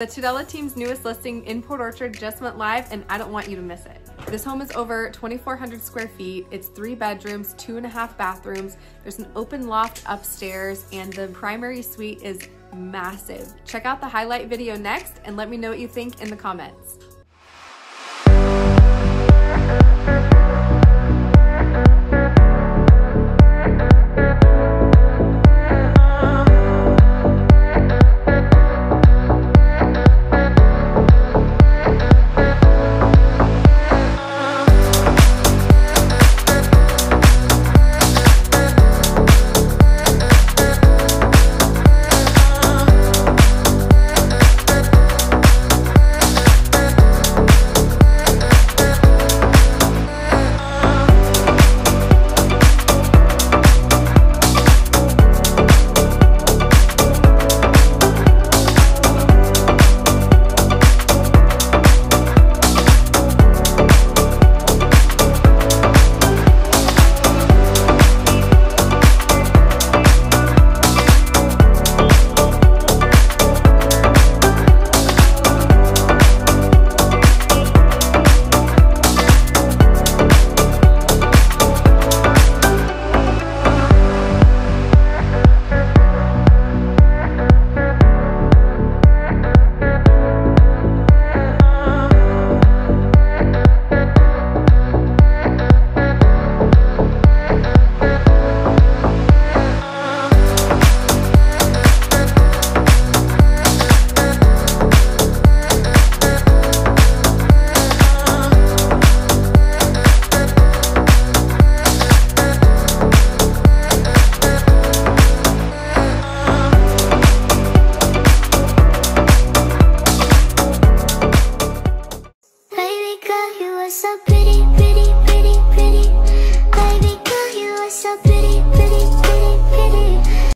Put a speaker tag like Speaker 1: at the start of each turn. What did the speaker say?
Speaker 1: The Tudela team's newest listing in Port Orchard just went live and I don't want you to miss it. This home is over 2,400 square feet. It's three bedrooms, two and a half bathrooms. There's an open loft upstairs and the primary suite is massive. Check out the highlight video next and let me know what you think in the comments. saber.